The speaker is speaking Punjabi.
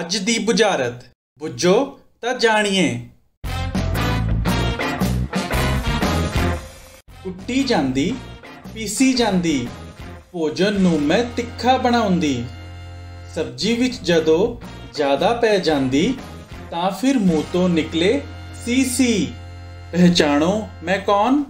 ਅੱਜ ਦੀ ਬੁਝਾਰਤ। ਬੁੱਝੋ ਤਾਂ ਜਾਣੀਏ। ਕੁੱਟੀ ਜਾਂਦੀ, ਪੀਸੀ ਜਾਂਦੀ, ਭੋਜਨ ਨੂੰ ਮੈਂ ਤਿੱਖਾ ਬਣਾਉਂਦੀ। ਸਬਜ਼ੀ ਵਿੱਚ ਜਦੋਂ ਜ਼ਿਆਦਾ ਪੈ ਜਾਂਦੀ, ਤਾਂ ਫਿਰ ਮੂੰਹ ਤੋਂ ਨਿਕਲੇ ਸੀ ਸੀ ਪਹਿਚਾਣੋ ਮੈਂ ਕੌਣ?